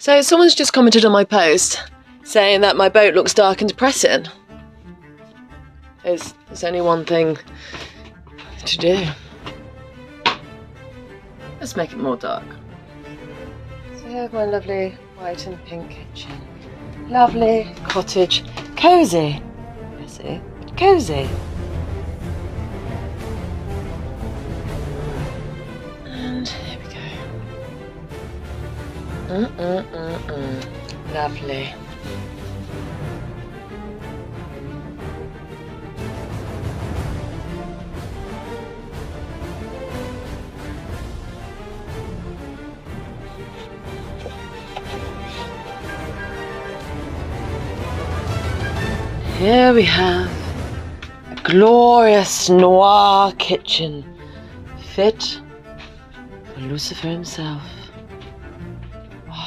So, someone's just commented on my post saying that my boat looks dark and depressing. There's, there's only one thing to do. Let's make it more dark. So, here's my lovely white and pink kitchen. Lovely cottage. Cozy. Messy, but cozy. Mm-mm-mm-mm. Lovely. Here we have a glorious noir kitchen fit for Lucifer himself.